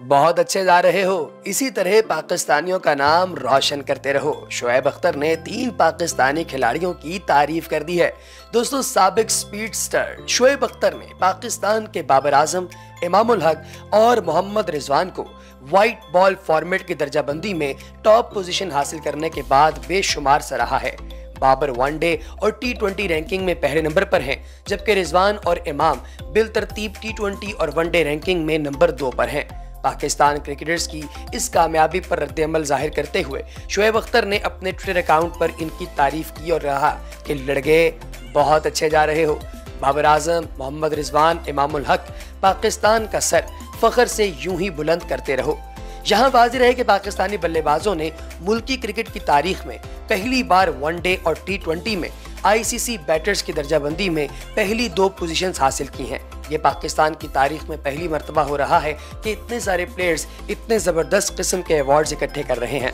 बहुत अच्छे जा रहे हो। इसी तरह पाकिस्तानियों का नाम रोशन करते रहो। शोएब अख्तर ने तीन पाकिस्तानी खिलाड़ियों की तारीफ़ कर दी है। दोस्तों, सबक स्पीड स्टार शुएब अख्तर ने पाकिस्तान के बाबर आज़म, इमामुल हक और मोहम्मद रिजवान को वाइट बॉल फॉर्मेट की दर्जाबंदी में टॉप पोजीशन हासिल करने के बाद बेशुमार सराहा है। बाबर वनडे और टी ट्वेंटी रैंकिंग में पहले नंबर पर हैं, जबकि रिजवान और इमाम बिल तरतीब टी ट्वेंटी और वनडे रैंकिंग में नंबर दो पर हैं। पाकिस्तान क्रिकेटर्स की इस कामयाबी पर रद्दमल ज़ाहिर करते हुए शुएब अख्तर ने अपने ट्विटर अकाउंट पर इनकी तारीफ़ की और कहा कि लड़के बहुत अच्छे जा रहे हो। बाबर आज़म, मोहम्मद रिजवान, इमामुल हक, पाकिस्तान का सर फखर से यूँ ही बुलंद करते रहो। यहाँ वाजी रहे कि पाकिस्तानी बल्लेबाजों ने मुल्की क्रिकेट की तारीख में पहली बार वनडे और टी ट्वेंटी में आईसीसी बैटर्स की दर्जाबंदी में पहली दो पोजीशंस हासिल की हैं। ये पाकिस्तान की तारीख में पहली मरतबा हो रहा है कि इतने सारे प्लेयर्स इतने ज़बरदस्त किस्म के अवार्ड्स इकट्ठे कर रहे हैं।